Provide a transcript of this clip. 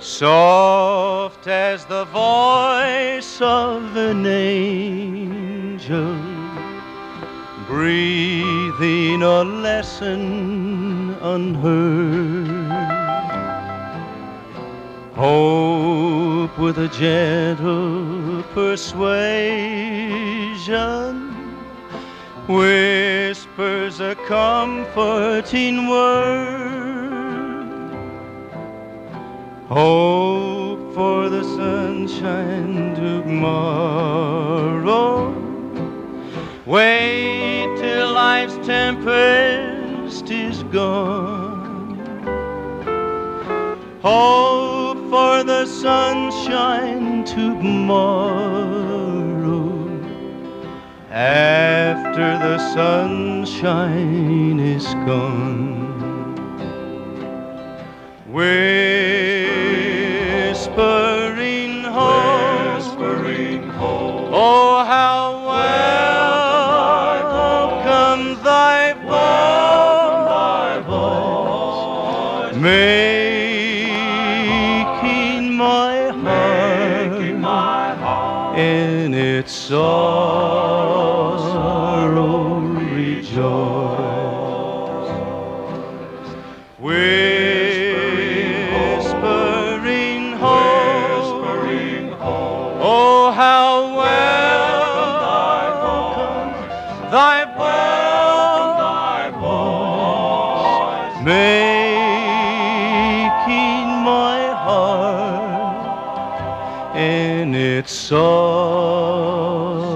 soft as the voice of an angel, breathing a lesson unheard. Hope with a gentle persuasion whispers a comforting word. Hope for the sunshine tomorrow. Wait till life's tempest is gone. Hope for the sunshine tomorrow after the sunshine is gone. Whispering making my heart Making my heart in its sorrow rejoice. Whispering hope, whispering oh how welcome Thy in its all.